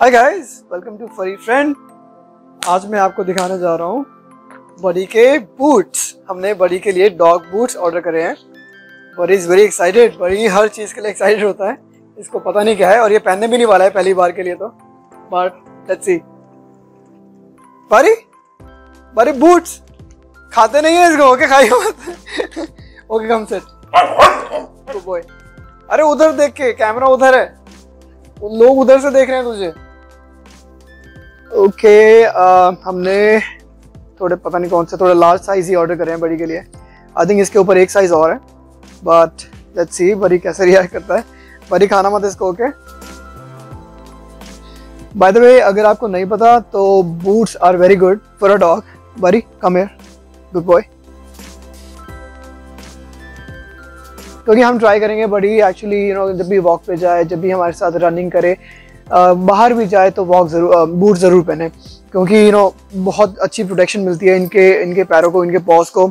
Hi guys welcome to furry friend आज मैं आपको दिखाने जा रहा हूँ बड़ी के बूट्स हमने बड़ी के लिए डॉग बूट्स ऑर्डर करे हैं। बड़ी इज़ वेरी एक्साइटेड बड़ी हर चीज़ के लिए एक्साइटेड होता है। इसको पता नहीं क्या है और ये पहनने भी नहीं वाला है पहली बार के लिए तो। बट लेट्स सी बड़ी बड़ी बूट्स खाते नहीं है इसको? ओके मत। ओके कम सेट बॉय अरे उधर देख के कैमरा उधर है। लोग उधर से देख रहे हैं तुझे। ओके okay, हमने थोड़े पता नहीं कौन से थोड़े लार्ज साइज़ ही ऑर्डर करे हैं बड़ी के लिए। आई थिंक इसके ऊपर एक साइज़ और है। बट लेट्स सी बड़ी कैसे रिएक्ट करता है। बड़ी खाना मत इसको ओके बाय द वे अगर आपको नहीं पता तो boots are very good for a dog Buddy come here good boy क्योंकि हम ट्राई करेंगे बड़ी एक्चुअली यू नो जब भी वॉक पे जाए, जब भी हमारे साथ रनिंग करे बाहर भी जाए तो वॉक ज़रूर बूट ज़रूर पहने। क्योंकि यू नो बहुत अच्छी प्रोटेक्शन मिलती है इनके इनके पैरों को, इनके पॉज को।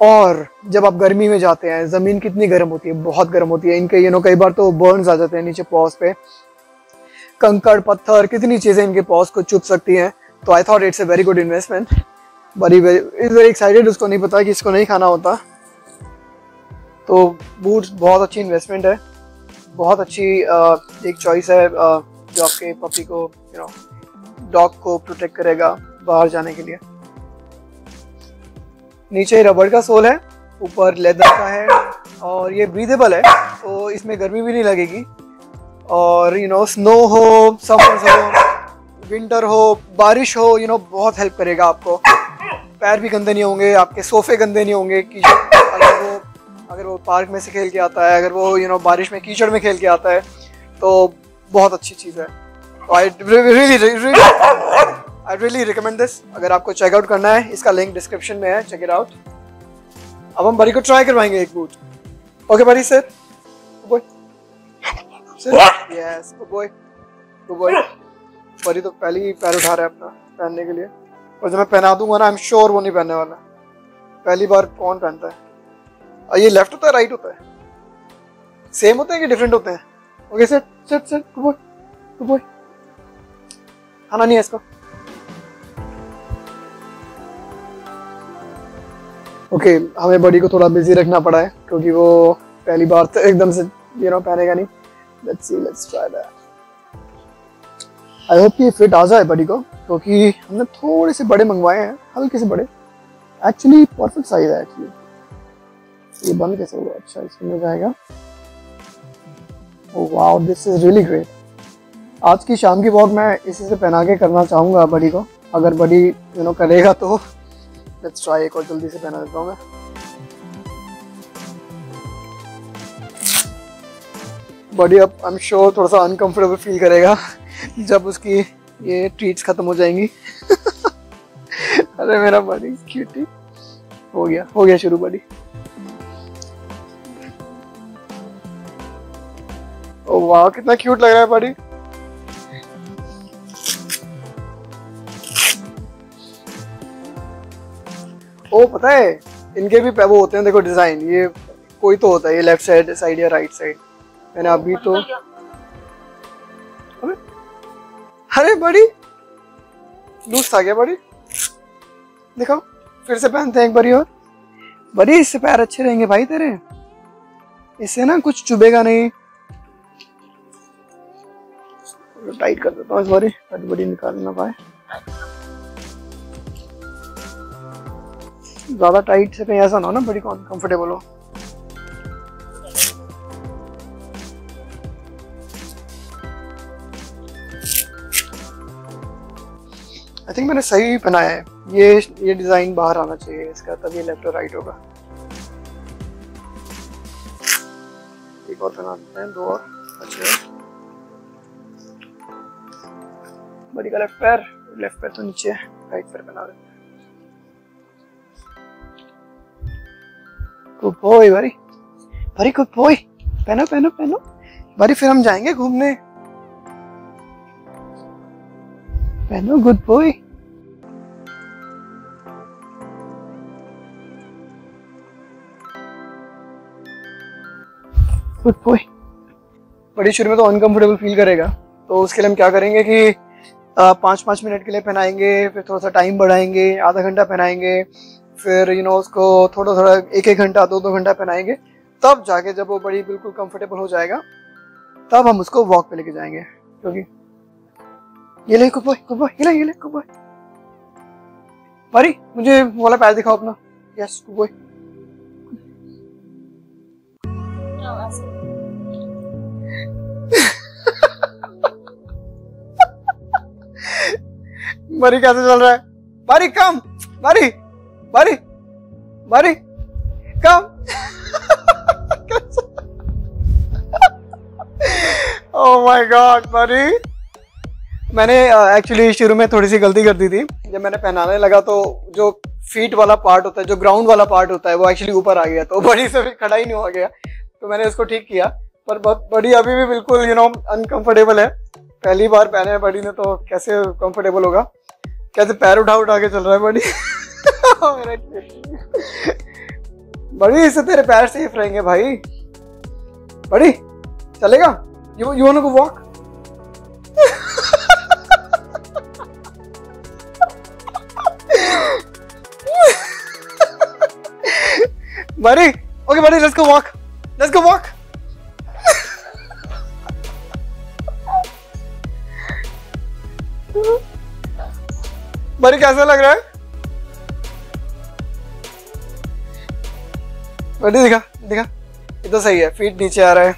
और जब आप गर्मी में जाते हैं, ज़मीन कितनी गर्म होती है, बहुत गर्म होती है। इनके यू नो कई बार तो बर्न्स आ जाते हैं नीचे पॉज पे। कंकड़, पत्थर, कितनी चीज़ें इनके पॉज को चुप सकती हैं। तो I thought it's a very good investment Buddy is very excited उसको नहीं पता कि इसको नहीं खाना होता। तो बूट्स बहुत अच्छी इन्वेस्टमेंट है। बहुत अच्छी एक चॉइस है जो आपके पपी को यू नो डॉग को प्रोटेक्ट करेगा बाहर जाने के लिए। नीचे रबड़ का सोल है, ऊपर लेदर का है, और ये ब्रीदेबल है तो इसमें गर्मी भी नहीं लगेगी। और यू नो स्नो हो समर्स हो विंटर हो, बारिश हो यू नो बहुत हेल्प करेगा आपको। पैर भी गंदे नहीं होंगे, आपके सोफे गंदे नहीं होंगे, कि अगर वो पार्क में से खेल के आता है, अगर वो यू नो बारिश में, कीचड़ में खेल के आता है तो बहुत अच्छी चीज़ है। I really I really recommend this अगर आपको चेकआउट करना है, इसका लिंक डिस्क्रिप्शन में है चेक इट आउट अब हम बड़ी को ट्राई करवाएँगे एक boot okay Buddy sir yes Buddy तो पहले ही पैर उठा रहा है अपना पहनने के लिए। और जब मैं पहना दूँगा ना आई एम श्योर वो नहीं पहनने वाला। पहली बार कौन पहनता है? ये लेफ़्ट होता है राइट होता है। सेम होते हैं कि डिफरेंट होते हैं? Okay set set set good boy good boy खाना नहीं है इसको। ओके okay, हमें बॉडी को थोड़ा बिज़ी रखना पड़ा है क्योंकि वो पहली बार तो एकदम से यू नो पहनेगा नहीं। Let's see let's try that I hope ये फिट आ जाए बड़ी को क्योंकि हमने थोड़े से बड़े मंगवाए हैं हल्के से बड़े। एक्चुअली परफेक्ट साइज़ है एक्चुअली ये बंद कैसे होगा अच्छा इसमें मिल जाएगा wow this is really great आज की शाम की वॉक मैं इसी से पहना के करना चाहूँगा बड़ी को। अगर बड़ी यू नो करेगा तो। लेट्स ट्राई एक और जल्दी से पहना देता हूँ मैं। बॉडी, अब आई एम श्योर थोड़ा सा अनकंफर्टेबल फील करेगा, जब उसकी ये ट्रीट्स खत्म हो जाएँगी। अरे मेरा बॉडी क्यूटी हो गया हो गया शुरू बॉडी। वाह, कितना क्यूट लग रहा है बॉडी ओ, पता है, इनके भी वो होते हैं, देखो डिज़ाइन ये कोई तो होता है, ये लेफ़्ट साइड साइड या राइट साइड मैंने अभी तो अरे बड़ी लूज था गया बड़ी देखो फिर से पहनते हैं एक बारी और। बड़ी इससे पैर अच्छे रहेंगे भाई तेरे। इससे ना कुछ चुभेगा नहीं। टाइट कर देता हूँ इस बारी। बड़ी निकाल ना पाए। ज़्यादा टाइट से कहीं ऐसा ना हो ना, बड़ी कंफर्टेबल हो। आई थिंक मैंने सही बनाया है। ये ये डिज़ाइन बाहर आना चाहिए, इसका ये लेफ़्ट और राइट होगा। एक और बना देते हैं, दो और। अच्छे। बड़ी का लेफ़्ट पैर लेफ़्ट पैर तो नीचे राइट पैर बना गुड बॉय भारी भारी गुड बॉय पहनो पहनो पहनो। भारी फिर हम जाएँगे घूमने। पहनो गुड बॉय गुड बॉय बड़ी शुरू में तो अनकंफर्टेबल फील करेगा। तो उसके लिए हम क्या करेंगे कि पाँच पाँच मिनट के लिए पहनाएँगे, फिर थोड़ा सा टाइम बढ़ाएँगे, आधा घंटा पहनाएँगे, फिर यू नो उसको थोड़ा थोड़ा एक एक घंटा दो दो घंटा पहनाएँगे, तब जाके जब वो बड़ी बिल्कुल कंफर्टेबल हो जाएगा, तब हम उसको वॉक पे लेके जाएँगे, क्योंकि ये ले कुबॉय कुबॉय ये ले ये ले कुबॉय मारी, मुझे वाला पैर दिखाओ अपना। यस कुबॉय बारी कैसे चल रहा है? बारी कम बारी बारी बारी कम। ओह माय गॉड बारी। मैंने एक्चुअली uh, शुरू में थोड़ी सी गलती कर दी थी। जब मैंने पहनाने लगा तो जो फीट वाला पार्ट होता है जो ग्राउंड वाला पार्ट होता है वो एक्चुअली ऊपर आ गया तो बड़ी से भी खड़ा ही नहीं हो गया। तो मैंने इसको ठीक किया पर बहुत बड़ी अभी भी बिल्कुल यू नो अनकंफर्टेबल है। पहली बार पहने बड़ी ने तो कैसे कंफर्टेबल होगा? कैसे पैर उठा उठा के चल रहा है बड़ी बड़ी इससे तेरे पैर सेफ़ रहेंगे भाई। बड़ी चलेगा? You you want to walk Buddy okay Buddy let's कैसा लग रहा है? बड़ी दिखा दिखा। ये तो सही है फीट नीचे आ रहा है।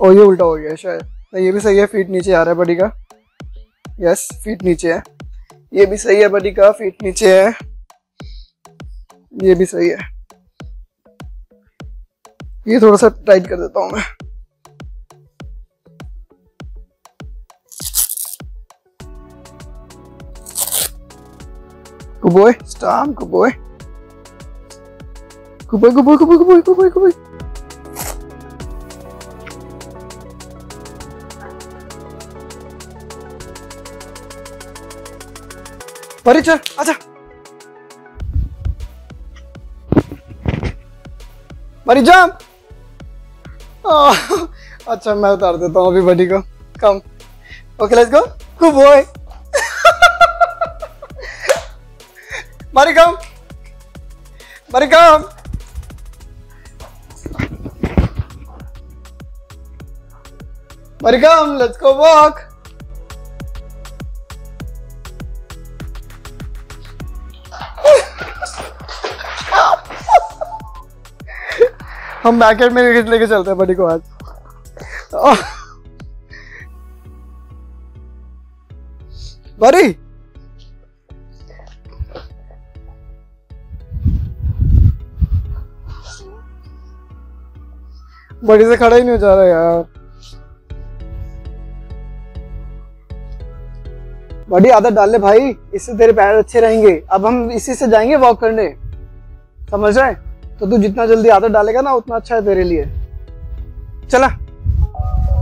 ओ, ये उल्टा हो गया, शायद। नहीं, ये भी सही है फीट नीचे आ रहा है बड़ी का। यस फीट नीचे है। ये भी सही है बड़ी का फीट नीचे है। ये भी सही है। ये थोड़ा सा टाइट कर देता हूँ मैं। Good boy, stop, good boy. Good boy, good boy, good boy, good boy, good boy, good boy. परी चल आजा परी जंप अच्छा मैं उतार देता हूँ अभी बडी को come okay let's go good boy மரிகம் மரிகம் மரிகம் லெட்ஸ் கோ வாக் हम बैकेट में क्रिकेट लेके चलते हैं बड़ी को आज। oh। बड़ी बड़ी से खड़ा ही नहीं हो जा रहा यार। बड़ी आदत डाल ले भाई, इससे तेरे पैर अच्छे रहेंगे। अब हम इसी से जाएँगे वॉक करने। समझ रहे तो तू जितना जल्दी आदत डालेगा ना, उतना अच्छा है तेरे लिए। चला।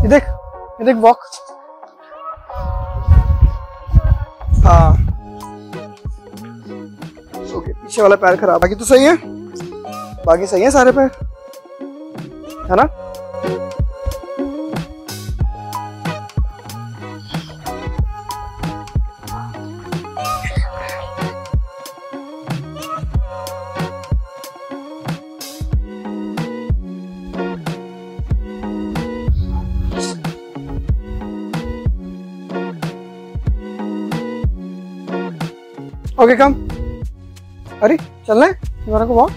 ये देख ये देख वॉक हाँ। ओके पीछे वाला पैर खराब। बाकी तो सही है। बाकी सही है सारे पैर। है ना? ओके कम अरे चलना है? तुम्हारा को वॉक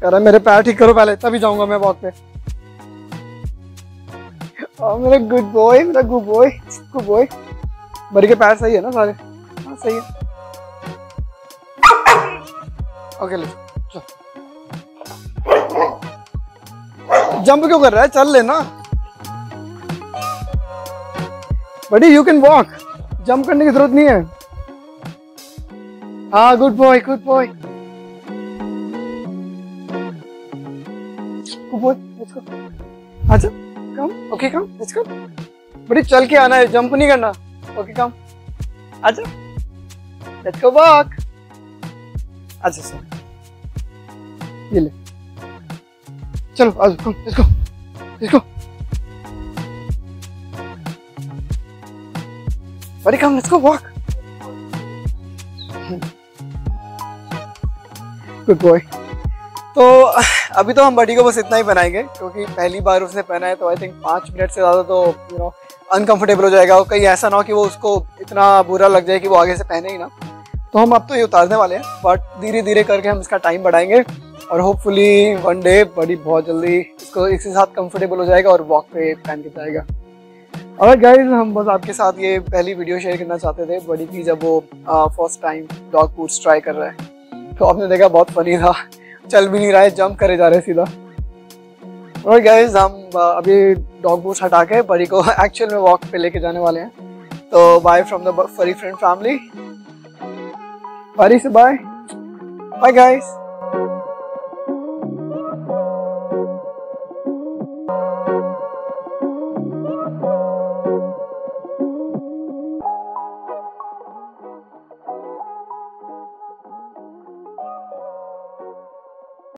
कह रहा है, मेरे पैर ठीक करो पहले, तभी जाऊँगा मैं वॉक पे। और मेरा गुड बॉय मेरा good boy good boy Buddy के पैर सही है ना सारे? हाँ सही है। ओके ले, चल। जंप क्यों कर रहा है? चल लेना। बड़ी यू कैन वॉक जंप करने की ज़रूरत नहीं है। Ah, good boy, good boy. Good boy, let's go. अच्छा कम ओके कम लेट्स कम बड़ी चल के आना है जंप नहीं करना ओके कम अच्छा लेट्स गो बैक अच्छा सर ये ले चलो आज come let's go let's go Buddy come let's go walk good boy तो अभी तो हम बडी को बस इतना ही बनाएँगे, क्योंकि पहली बार उसने पहना है तो आई थिंक पाँच मिनट से ज़्यादा तो यू नो अनकंफर्टेबल हो जाएगा। और कहीं ऐसा ना हो कि वो उसको इतना बुरा लग जाए कि वो आगे से पहने ही ना। तो हम अब तो ये उतारने वाले हैं बट धीरे धीरे करके हम इसका टाइम बढ़ाएँगे, और होपफुली वन डे बड़ी बहुत जल्दी इसको इसके साथ कंफर्टेबल हो जाएगा और वॉक पे पहन के जाएगा। और गाइज़ हम बस आपके साथ ये पहली वीडियो शेयर करना चाहते थे, बड़ी की जब वो first time dog foods try कर रहा है। तो आपने देखा बहुत फनी था। चल भी नहीं रहा है जंप करे जा रहे सीधा। और गाइज़ हम अभी डॉग बूट हटा के परी को एक्चुअल में वॉक पे लेके जाने वाले हैं। तो bye from the fairy friend family Pari से बाय बाय guys.